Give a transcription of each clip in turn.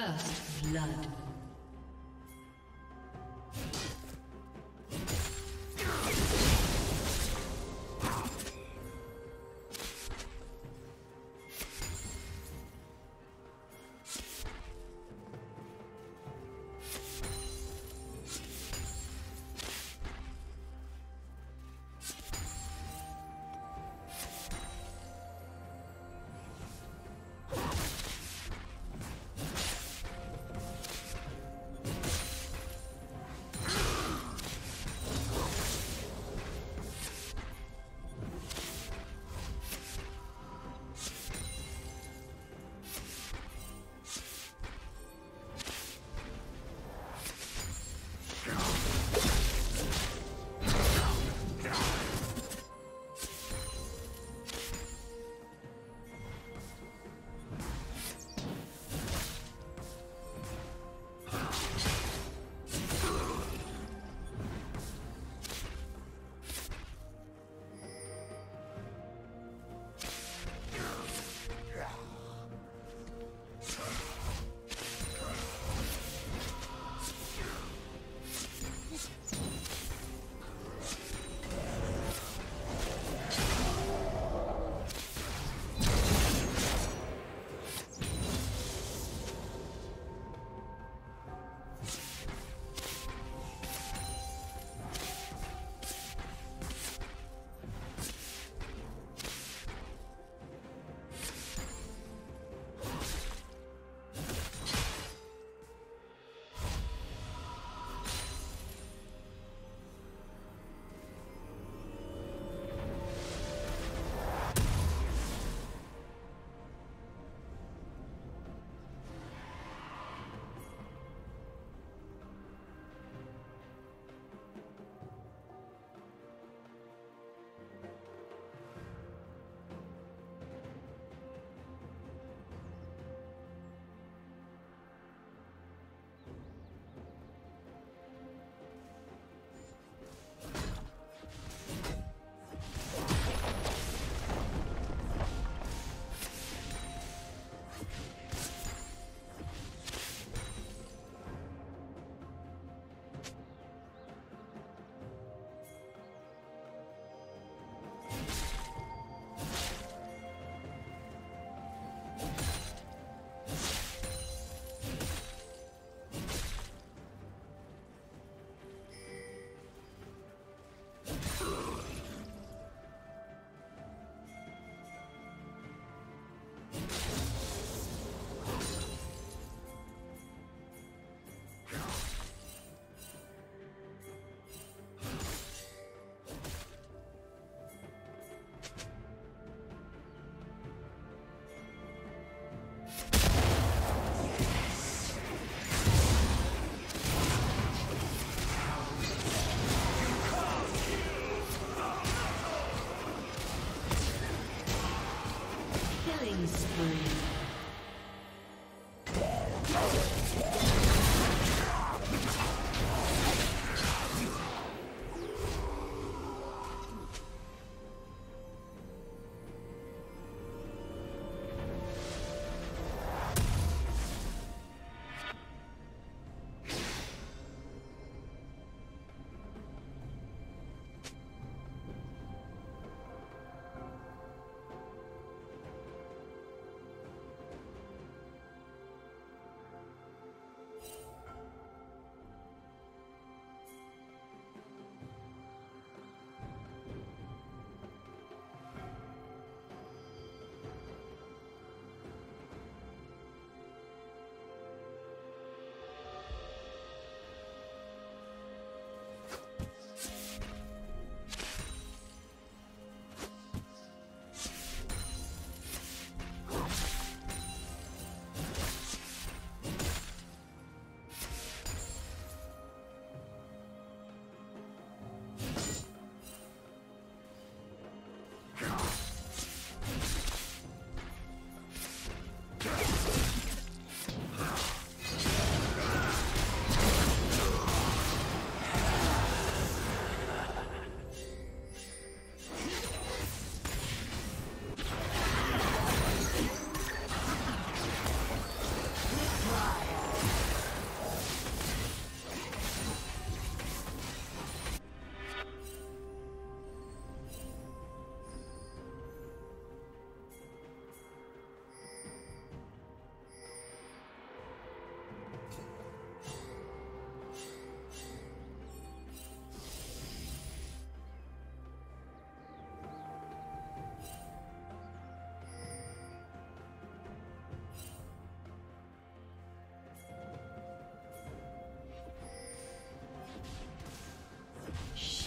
First blood.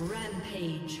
Rampage.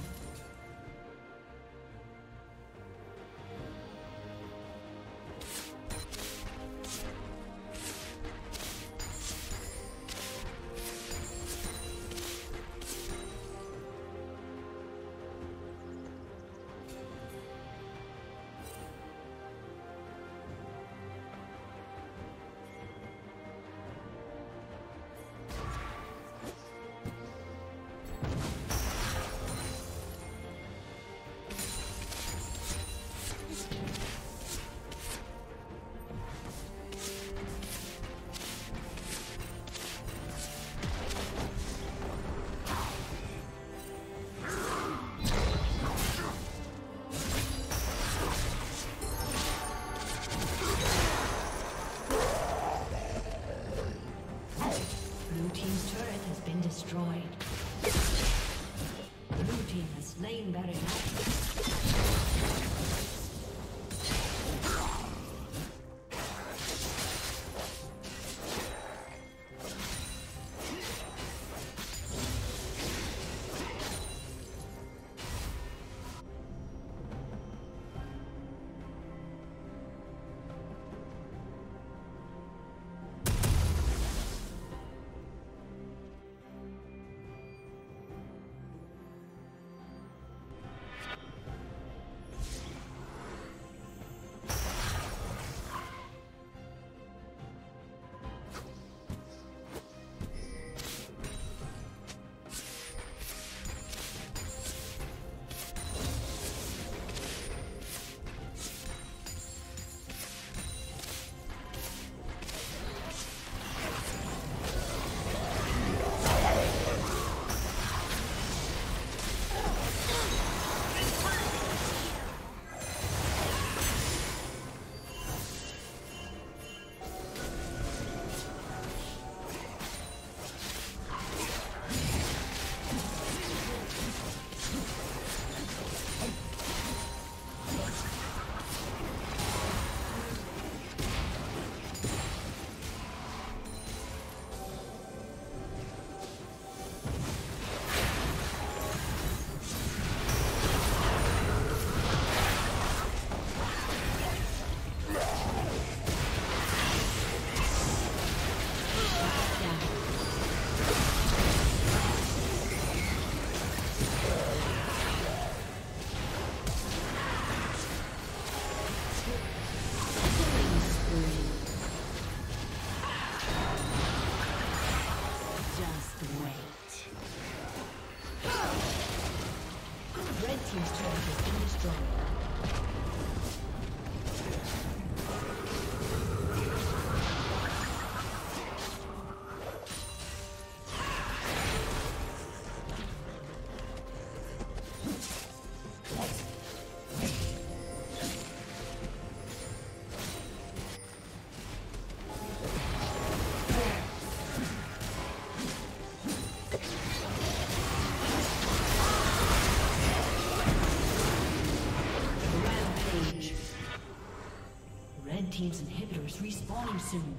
Team's inhibitor is respawning soon.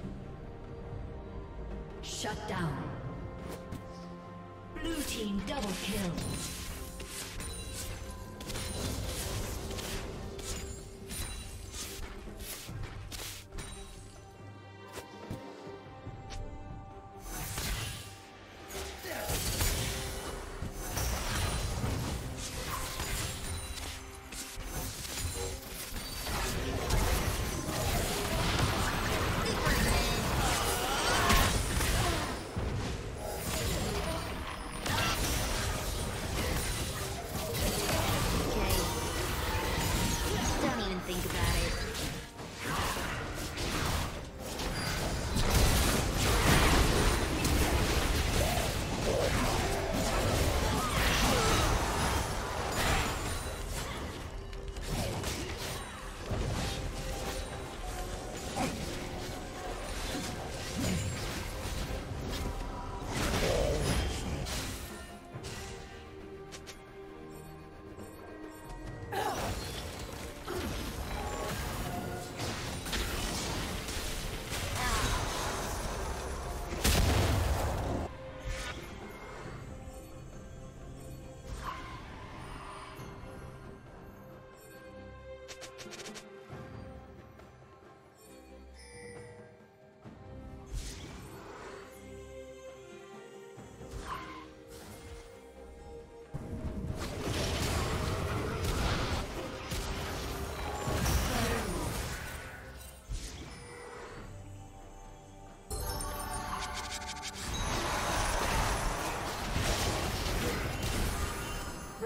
Shut down. Blue Team double kill.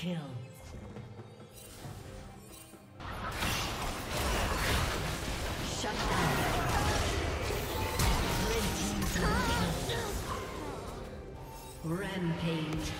Kill. Shut down. Rampage.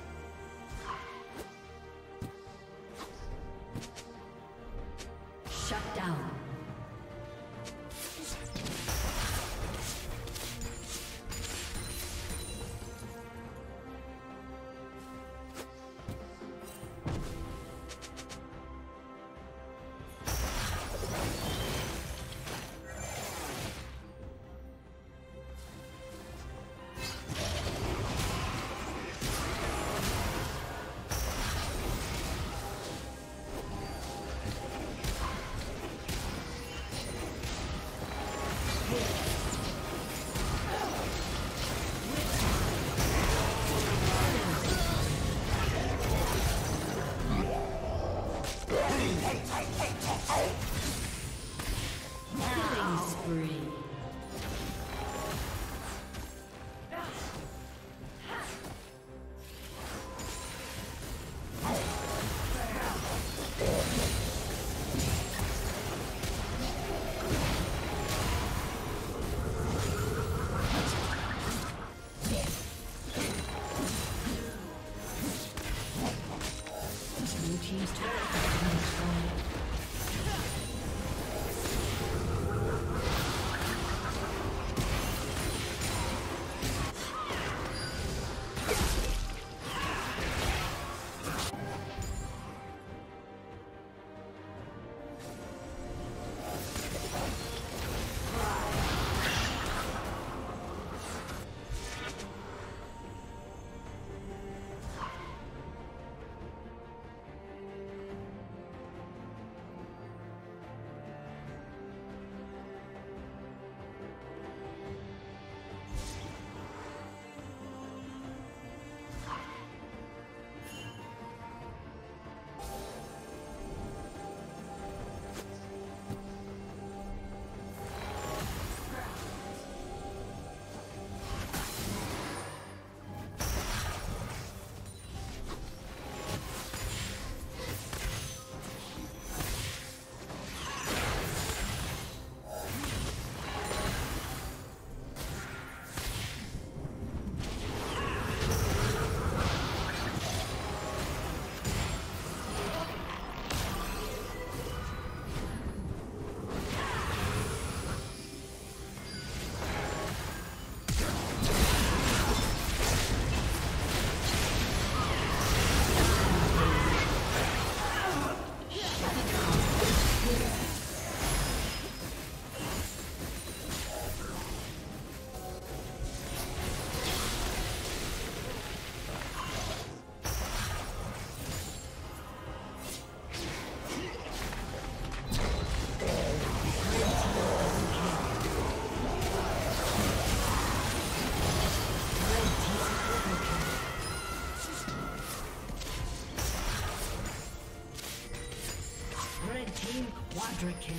team quadra kill.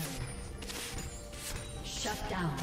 Shut down.